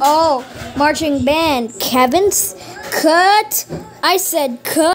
Oh, marching band. Kevin's cut. I said cut.